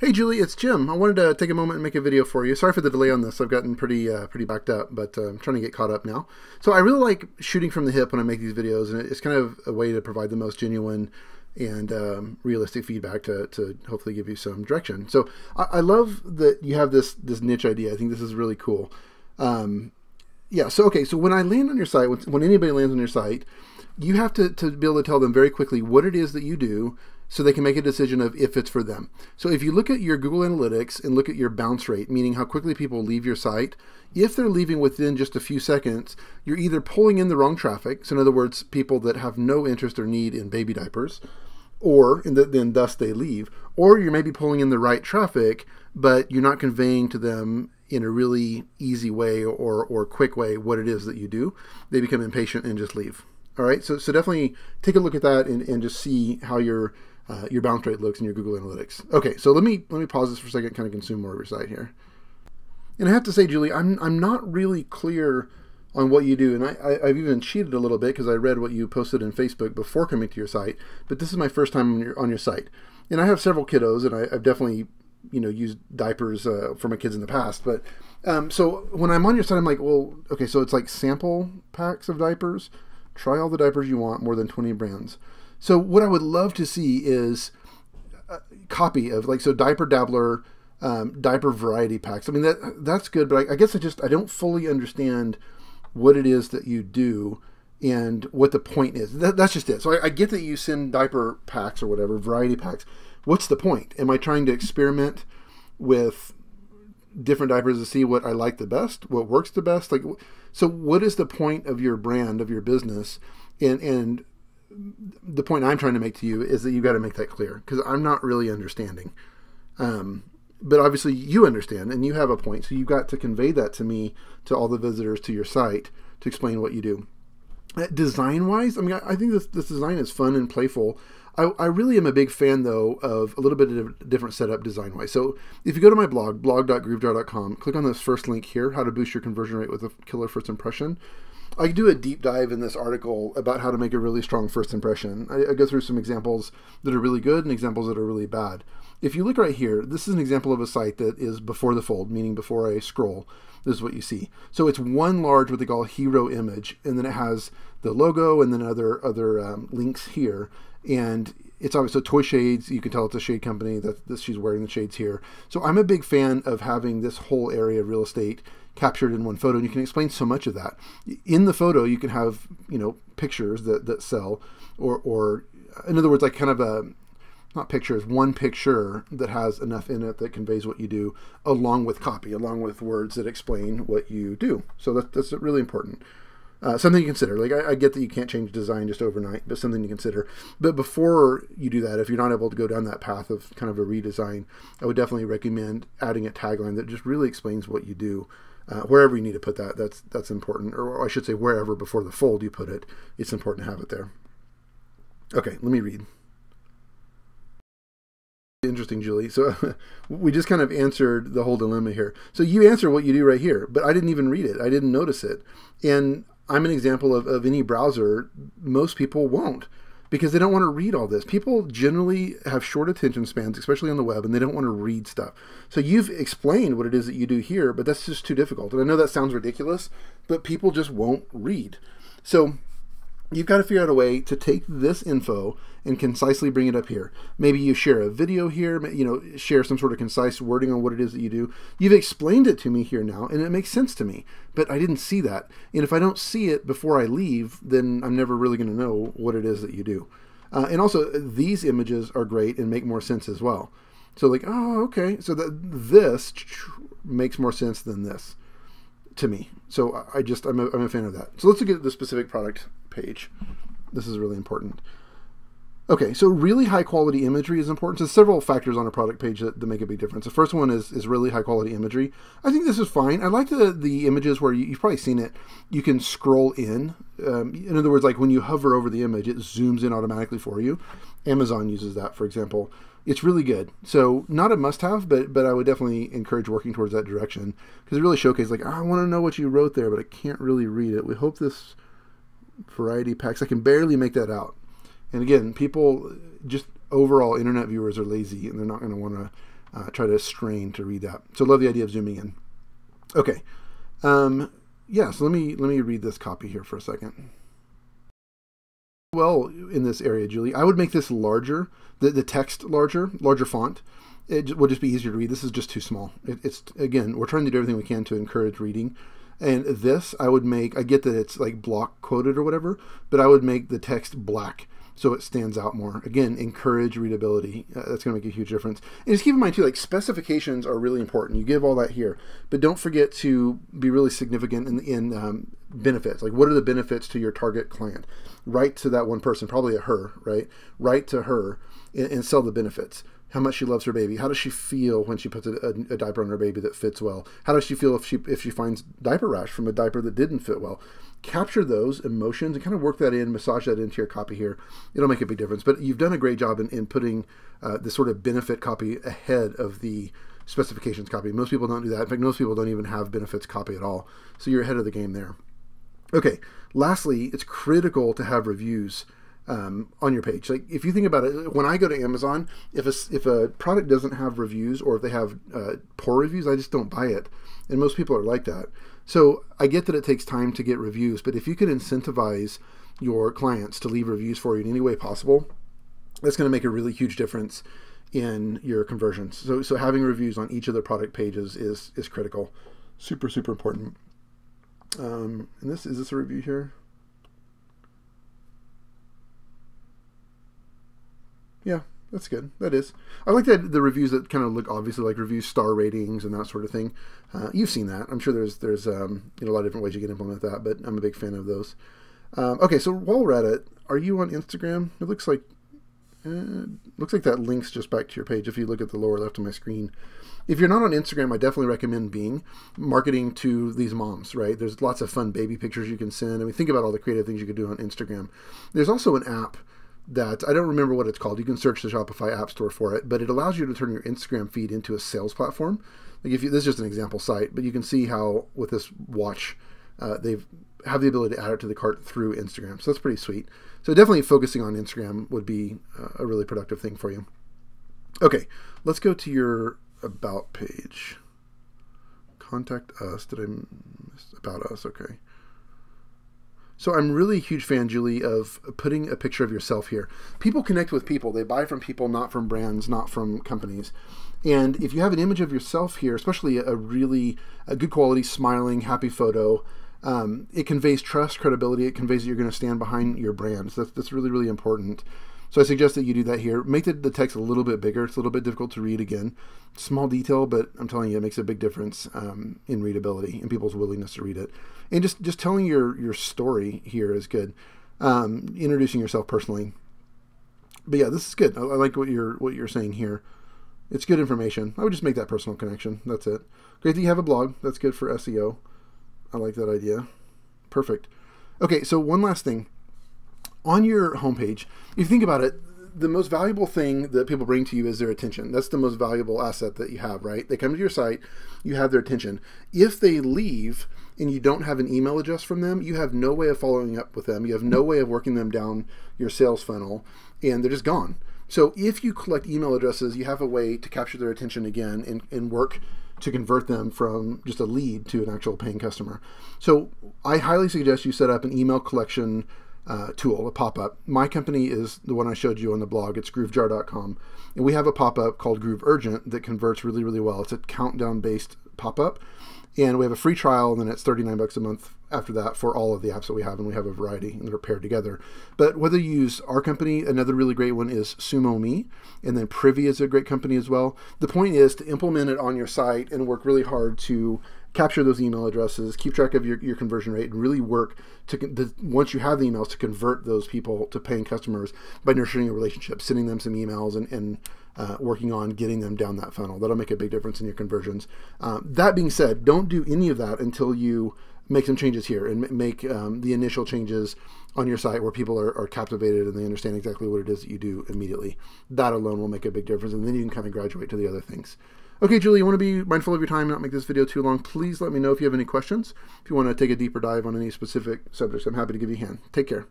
Hey Julie, it's Jim. I wanted to take a moment and make a video for you. Sorry for the delay on this. I've gotten pretty uh, pretty backed up, but uh, I'm trying to get caught up now. So I really like shooting from the hip when I make these videos, and it's kind of a way to provide the most genuine and um, realistic feedback to, to hopefully give you some direction. So I, I, love that you have this this niche idea. I think this is really cool. Um, yeah. So okay. So when I land on your site, when, when anybody lands on your site, you have to, to be able to tell them very quickly what it is that you do so they can make a decision of if it's for them. So if you look at your Google Analytics and look at your bounce rate, meaning how quickly people leave your site, if they're leaving within just a few seconds, you're either pulling in the wrong traffic, so in other words, people that have no interest or need in baby diapers, or the, then thus they leave, or you're maybe pulling in the right traffic, but you're not conveying to them in a really easy way or, or quick way what it is that you do. They become impatient and just leave. All right, so, so definitely take a look at that and, and just see how your uh, your bounce rate looks in your Google Analytics. Okay, so let me let me pause this for a second, kind of consume more of your site here. And I have to say, Julie, I'm I'm not really clear on what you do, and I, I have even cheated a little bit because I read what you posted in Facebook before coming to your site. But this is my first time on your on your site, and I have several kiddos, and I, have definitely you know used diapers uh, for my kids in the past. But um, so when I'm on your site, I'm like, well, okay, so it's like sample packs of diapers Try all the diapers you want, more than 20 brands. So what I would love to see is a copy of like so diaper dabbler um, diaper variety packs. I mean that that's good, but I, I guess I just I don't fully understand what it is that you do and what the point is. That, that's just it. So I, I, get that you send diaper packs or whatever variety packs. What's the point? Am I trying to experiment with different diapers to see what I like the best, what works the best. Like, so what is the point of your brand of your business? And and the point I'm trying to make to you is that you got to make that clear because I'm not really understanding. Um, but obviously you understand and you have a point, so you've got to convey that to me to all the visitors to your site to explain what you do. Uh, design wise, I mean, I, I think this this design is fun and playful. I, I really am a big fan, though, of a little bit of different setup design wise. So if you go to my blog, blog.groovejar.com, click on this first link here, how to boost your conversion rate with a killer first impression. I do a deep dive in this article about how to make a really strong first impression. I, I, go through some examples that are really good and examples that are really bad. If you look right here, this is an example of a site that is before the fold, meaning before I scroll. This is what you see. So it's one large, what they call hero image, and then it has the logo and then other other um, links here and it's obviously toy shades you can tell it's a shade company that she's wearing the shades here. So i'm a big fan of having this whole area of real estate captured in one photo and you can explain so much of that. In the photo you can have you know pictures that, that sell or or in other words like kind of a not pictures one picture that has enough in it that conveys what you do along with copy along with words that explain what you do. So that, that's really important uh, something to consider. Like I, I, get that you can't change design just overnight, but something to consider. But before you do that, if you're not able to go down that path of kind of a redesign, I would definitely recommend adding a tagline that just really explains what you do. Uh, wherever you need to put that, that's that's important. Or I should say, wherever before the fold you put it, it's important to have it there. Okay, let me read. Interesting, Julie. So we just kind of answered the whole dilemma here. So you answer what you do right here, but I didn't even read it. I didn't notice it. And I'm an example of, of any browser, most people won't because they don't want to read all this. People generally have short attention spans, especially on the web, and they don't want to read stuff. So you've explained what it is that you do here, but that's just too difficult. And I know that sounds ridiculous, but people just won't read. So you've got to figure out a way to take this info and concisely bring it up here. Maybe you share a video here, you know, share some sort of concise wording on what it is that you do. You've explained it to me here now, and it makes sense to me, but I didn't see that. And if I don't see it before I leave, then I'm never really going to know what it is that you do. Uh, and also, these images are great and make more sense as well. So like, oh, okay, so that this makes more sense than this to me. So I just, I'm a, I'm a fan of that. So let's look at the specific product page. This is really important. Okay, so really high quality imagery is important. So several factors on a product page that, that, make a big difference. The first one is, is really high quality imagery. I think this is fine. I like the, the images where you, have probably seen it. You can scroll in. Um, in other words, like when you hover over the image, it zooms in automatically for you. Amazon uses that, for example. It's really good. So not a must have, but but I would definitely encourage working towards that direction because it really showcases like, oh, I want to know what you wrote there, but I can't really read it. We hope this variety packs. I can barely make that out. And again, people just overall internet viewers are lazy and they're not going to want to uh, try to strain to read that. So love the idea of zooming in. Okay. Um, yeah, so let me let me read this copy here for a second. Well, in this area, Julie, I would make this larger, the, the text larger, larger font. It would just be easier to read. This is just too small. It, it's again, we're trying to do everything we can to encourage reading. And this, I would make. I get that it's like block quoted or whatever, but I would make the text black so it stands out more. Again, encourage readability. Uh, that's going to make a huge difference. And just keep in mind too, like specifications are really important. You give all that here, but don't forget to be really significant in, in um, benefits. Like, what are the benefits to your target client? Write to that one person, probably a her, right? Write to her and, and sell the benefits how much she loves her baby. How does she feel when she puts a, a, a, diaper on her baby that fits well? How does she feel if she if she finds diaper rash from a diaper that didn't fit well? capture those emotions and kind of work that in, massage that into your copy here. It'll make a big difference. But you've done a great job in, in putting uh, the sort of benefit copy ahead of the specifications copy. Most people don't do that. In fact, most people don't even have benefits copy at all. So you're ahead of the game there. Okay, lastly, it's critical to have reviews um, on your page. Like if you think about it, when I go to Amazon, if a, if a product doesn't have reviews or if they have uh, poor reviews, I just don't buy it. And most people are like that. So I get that it takes time to get reviews, but if you can incentivize your clients to leave reviews for you in any way possible, that's going to make a really huge difference in your conversions. So, so having reviews on each of the product pages is is critical, super super important. Um, and this is this a review here? Yeah, that's good. That is. I like that the reviews that kind of look obviously like reviews, star ratings and that sort of thing. Uh, you've seen that. I'm sure there's there's um, you know a lot of different ways you can implement that, but I'm a big fan of those. Um, okay, so while we're at it, are you on Instagram? It looks like uh, looks like that links just back to your page if you look at the lower left of my screen. If you're not on Instagram, I definitely recommend being marketing to these moms, right? There's lots of fun baby pictures you can send. I mean, think about all the creative things you could do on Instagram. There's also an app that I don't remember what it's called. You can search the Shopify App Store for it, but it allows you to turn your Instagram feed into a sales platform. Like if you, this is just an example site, but you can see how with this watch, uh, they've have the ability to add it to the cart through Instagram. So that's pretty sweet. So definitely focusing on Instagram would be uh, a really productive thing for you. Okay, let's go to your about page. Contact us. Did I miss about us? Okay. So I'm really a huge fan, Julie, of putting a picture of yourself here. People connect with people. They buy from people, not from brands, not from companies. And if you have an image of yourself here, especially a really a good quality, smiling, happy photo, um, it conveys trust, credibility. It conveys that you're going to stand behind your brand. So that's, that's really, really important. So I suggest that you do that here. Make the, the text a little bit bigger. It's a little bit difficult to read again. Small detail, but I'm telling you, it makes a big difference um, in readability and people's willingness to read it. And just, just telling your, your story here is good. Um, introducing yourself personally. But yeah, this is good. I, I like what you're what you're saying here. It's good information. I would just make that personal connection. That's it. Great that you have a blog. That's good for SEO. I like that idea. Perfect. Okay, so one last thing on your homepage, if you think about it, the most valuable thing that people bring to you is their attention. That's the most valuable asset that you have, right? They come to your site, you have their attention. If they leave and you don't have an email address from them, you have no way of following up with them. You have no way of working them down your sales funnel, and they're just gone. So if you collect email addresses, you have a way to capture their attention again and, and work to convert them from just a lead to an actual paying customer. So I highly suggest you set up an email collection uh, tool, a pop up. My company is the one I showed you on the blog. It's groovejar.com. And we have a pop up called Groove Urgent that converts really, really well. It's a countdown based pop up. And we have a free trial, and then it's 39 bucks a month after that for all of the apps that we have, and we have a variety and they're paired together. But whether you use our company, another really great one is SumoMe, and then Privy is a great company as well. The point is to implement it on your site and work really hard to capture those email addresses, keep track of your, your conversion rate, and really work to the, once you have the emails to convert those people to paying customers by nurturing a relationship, sending them some emails, and, and uh, working on getting them down that funnel. That'll make a big difference in your conversions. Um, that being said, don't do any of that until you make some changes here and make um, the initial changes on your site where people are, are, captivated and they understand exactly what it is that you do immediately. That alone will make a big difference, and then you can kind of graduate to the other things. Okay, Julie, you want to be mindful of your time not make this video too long. Please let me know if you have any questions. If you want to take a deeper dive on any specific subjects, I'm happy to give you a hand. Take care.